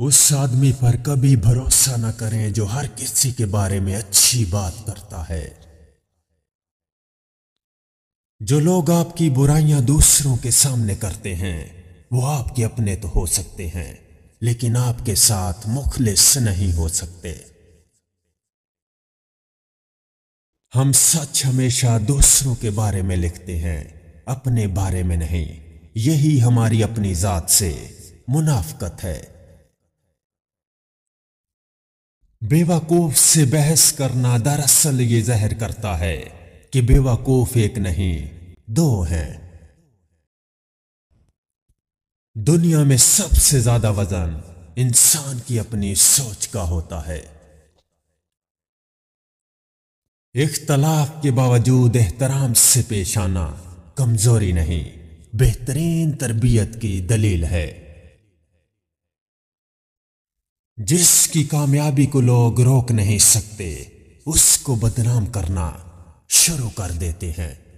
उस आदमी पर कभी भरोसा न करें जो हर किसी के बारे में अच्छी बात करता है। जो लोग आपकी बुराइयाँ दूसरों के सामने करते हैं, वो आपके अपने तो हो सकते हैं, लेकिन आपके साथ मुखलिस नहीं हो सकते। हम सच हमेशा दूसरों के बारे में लिखते हैं, अपने बारे में नहीं। यही हमारी अपनी जात से मुनाफकत है। बेवकूफ़ से बहस करना दरअसल ये जहर करता है कि बेवकूफ़ एक नहीं, दो हैं। दुनिया में सबसे ज़्यादा वज़न इंसान की अपनी सोच का होता है। इख्तलाफ के बावजूद एहतराम से पेश आना कमज़ोरी नहीं, बेहतरीन तरबियत की दलील है। जिसकी कामयाबी को लोग रोक नहीं सकते, उसको बदनाम करना शुरू कर देते हैं।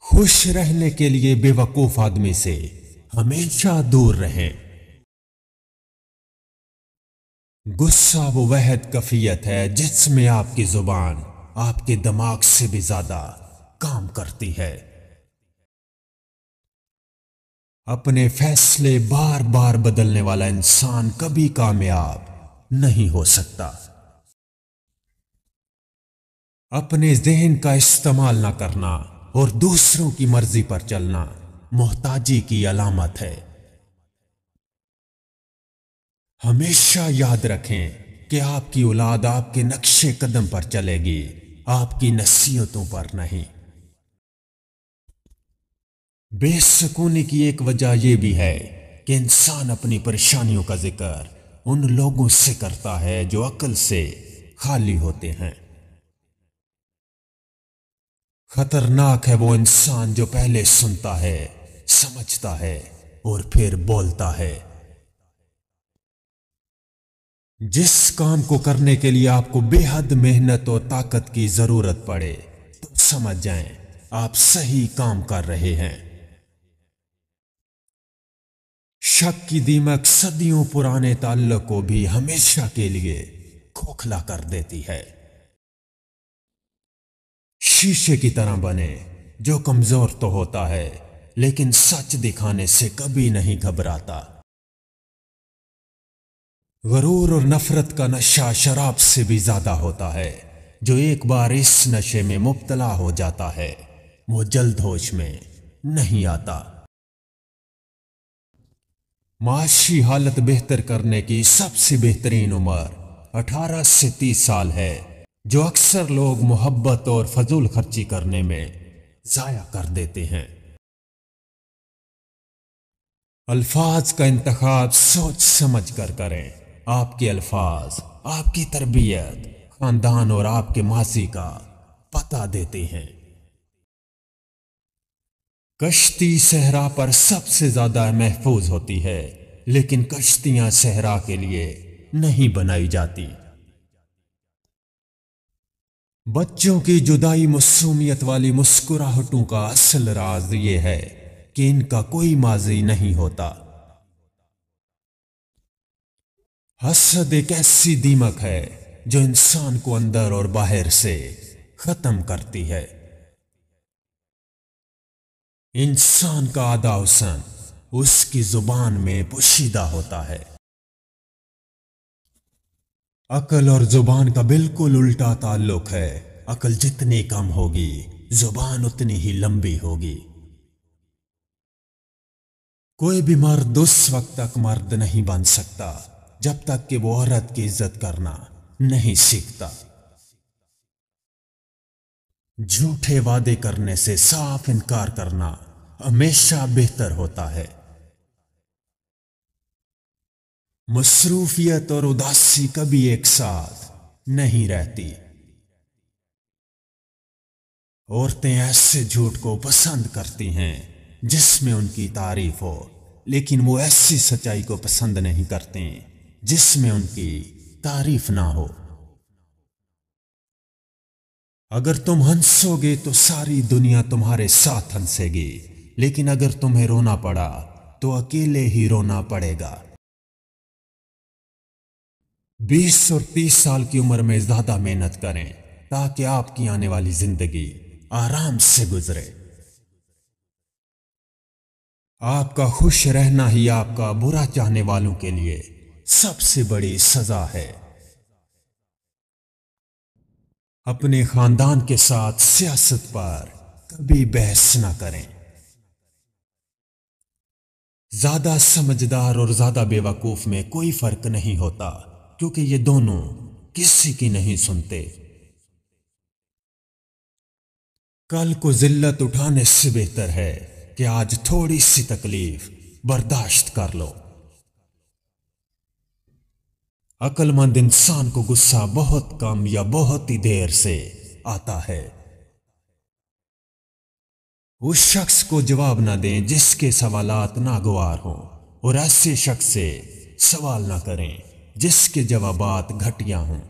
खुश रहने के लिए बेवकूफ़ आदमी से हमेशा दूर रहें। गुस्सा वो वहद कफियत है जिसमें आपकी ज़ुबान आपके दिमाग से भी ज़्यादा काम करती है। अपने फैसले बार बार बदलने वाला इंसान कभी कामयाब नहीं हो सकता। अपने जहन का इस्तेमाल ना करना और दूसरों की मर्ज़ी पर चलना मोहताजी की अलामत है। हमेशा याद रखें कि आपकी औलाद आपके नक्शे कदम पर चलेगी, आपकी नसीहतों पर नहीं। बेसकूनी की एक वजह यह भी है कि इंसान अपनी परेशानियों का ज़िक्र उन लोगों से करता है जो अकल से खाली होते हैं। खतरनाक है वो इंसान जो पहले सुनता है, समझता है और फिर बोलता है। जिस काम को करने के लिए आपको बेहद मेहनत और ताकत की ज़रूरत पड़े तो समझ जाएँ, आप सही काम कर रहे हैं। शक की दीमक सदियों पुराने ताल्लुक को भी हमेशा के लिए खोखला कर देती है। शीशे की तरह बने, जो कमज़ोर तो होता है, लेकिन सच दिखाने से कभी नहीं घबराता। गरूर और नफरत का नशा शराब से भी ज़्यादा होता है, जो एक बार इस नशे में मुबतला हो जाता है, वो जल्द होश में नहीं आता। माशी हालत बेहतर करने की सबसे बेहतरीन उम्र 18 से 30 साल है, जो अक्सर लोग मोहब्बत और फजूल खर्ची करने में जाया कर देते हैं। अल्फाज का इंतखाब सोच समझ कर करें। आपके अल्फाज, आपकी तरबियत, खानदान और आपके मासी का पता देते हैं। कश्ती सहरा पर सबसे ज़्यादा महफूज होती है, लेकिन कश्तियाँ सहरा के लिए नहीं बनाई जाती। बच्चों की जुदाई मसूमियत वाली मुस्कुराहटों का असल राज ये है कि इनका कोई माजी नहीं होता। हसद एक ऐसी दीमक है जो इंसान को अंदर और बाहर से खत्म करती है। इंसान का आदा हुसन उसकी ज़ुबान में पोशीदा होता है। अकल और ज़ुबान का बिल्कुल उल्टा ताल्लुक है। अकल जितनी कम होगी, ज़ुबान उतनी ही लंबी होगी। कोई भी मर्द उस वक्त तक मर्द नहीं बन सकता, जब तक कि वो औरत की इज़्ज़त करना नहीं सीखता। झूठे वादे करने से साफ़ इनकार करना हमेशा बेहतर होता है। मसरूफियत और उदासी कभी एक साथ नहीं रहती। औरतें ऐसे झूठ को पसंद करती हैं, जिसमें उनकी तारीफ़ हो, लेकिन वो ऐसी सच्चाई को पसंद नहीं करते, जिसमें उनकी तारीफ़ ना हो। अगर तुम हंसोगे तो सारी दुनिया तुम्हारे साथ हंसेगी। लेकिन अगर तुम्हें रोना पड़ा तो अकेले ही रोना पड़ेगा। बीस और तीस साल की उम्र में ज़्यादा मेहनत करें, ताकि आपकी आने वाली ज़िंदगी आराम से गुजरे। आपका खुश रहना ही आपका बुरा चाहने वालों के लिए सबसे बड़ी सजा है। अपने खानदान के साथ सियासत पर कभी बहस ना करें। ज़्यादा समझदार और ज़्यादा बेवकूफ़ में कोई फ़र्क नहीं होता, क्योंकि ये दोनों किसी की नहीं सुनते। कल को जिल्लत उठाने से बेहतर है कि आज थोड़ी सी तकलीफ़ बर्दाश्त कर लो। अक्लमंद इंसान को गुस्सा बहुत कम या बहुत ही देर से आता है। उस शख्स को जवाब ना दें जिसके सवालात नागवार हों और ऐसे शख्स से सवाल ना करें जिसके जवाबात घटिया हों।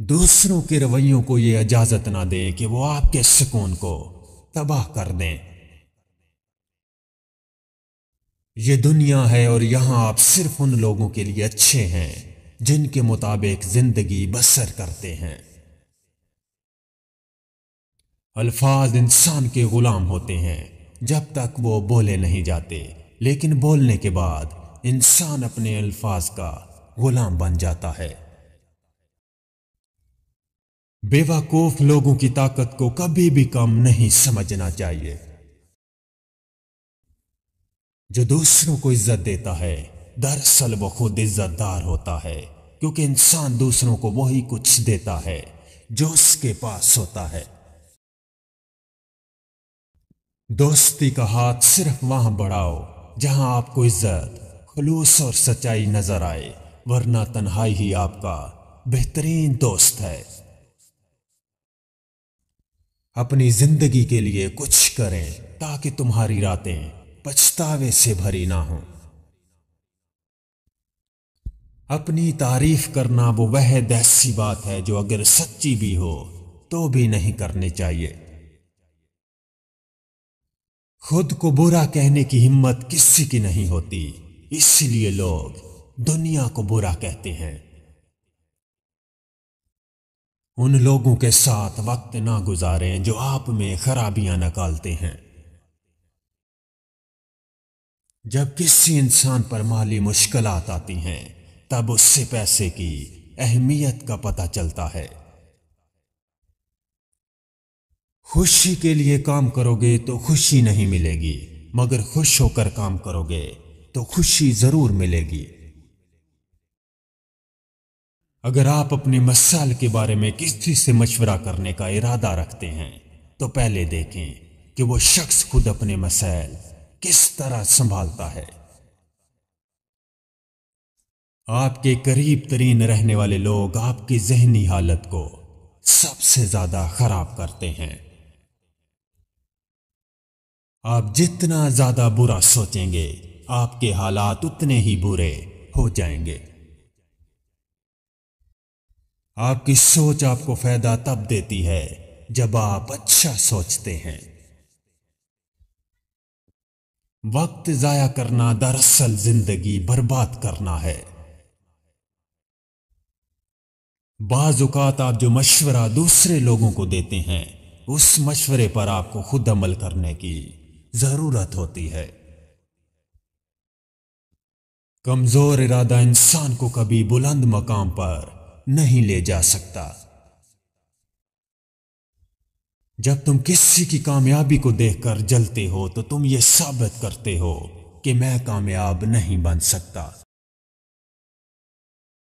दूसरों के रवैयों को यह इजाज़त ना दें कि वो आपके सुकून को तबाह कर दें। ये दुनिया है और यहाँ आप सिर्फ़ उन लोगों के लिए अच्छे हैं जिनके मुताबिक ज़िंदगी बसर करते हैं। अल्फाज इंसान के गुलाम होते हैं, जब तक वो बोले नहीं जाते। लेकिन बोलने के बाद इंसान अपने अल्फाज का गुलाम बन जाता है। बेवकूफ़ लोगों की ताकत को कभी भी कम नहीं समझना चाहिए। जो दूसरों को इज़्ज़त देता है, दरअसल वो खुद इज्जतदार होता है, क्योंकि इंसान दूसरों को वही कुछ देता है, जो उसके पास होता है। दोस्ती का हाथ सिर्फ़ वहाँ बढ़ाओ, जहाँ आपको इज़्ज़त, खलूस और सच्चाई नज़र आए, वरना तन्हाई ही आपका बेहतरीन दोस्त है। अपनी ज़िंदगी के लिए कुछ करें, ताकि तुम्हारी रातें पछतावे से भरी ना हो। अपनी तारीफ़ करना वो वह दैसी बात है जो अगर सच्ची भी हो तो भी नहीं करनी चाहिए। खुद को बुरा कहने की हिम्मत किसी की नहीं होती। इसलिए लोग दुनिया को बुरा कहते हैं। उन लोगों के साथ वक्त ना गुजारें जो आप में खराबियाँ निकालते हैं। जब किसी इंसान पर माली मुश्किल आती हैं, तब उससे पैसे की अहमियत का पता चलता है। खुशी के लिए काम करोगे तो खुशी नहीं मिलेगी, मगर खुश होकर काम करोगे तो खुशी ज़रूर मिलेगी। अगर आप अपने मसाल के बारे में किसी से मशवरा करने का इरादा रखते हैं तो पहले देखें कि वो शख्स खुद अपने मसाइल किस तरह संभालता है। आपके करीब तरीन रहने वाले लोग आपकी जहनी हालत को सबसे ज़्यादा खराब करते हैं। आप जितना ज़्यादा बुरा सोचेंगे, आपके हालात उतने ही बुरे हो जाएँगे। आपकी सोच आपको फ़ायदा तब देती है जब आप अच्छा सोचते हैं। वक्त जाया करना दरअसल ज़िंदगी बर्बाद करना है। बाजुकात आप जो मशवरा दूसरे लोगों को देते हैं, उस मशवरे पर आपको खुद अमल करने की ज़रूरत होती है। कमज़ोर इरादा इंसान को कभी बुलंद मकाम पर नहीं ले जा सकता। जब तुम किसी की कामयाबी को देखकर जलते हो तो तुम ये साबित करते हो कि मैं कामयाब नहीं बन सकता।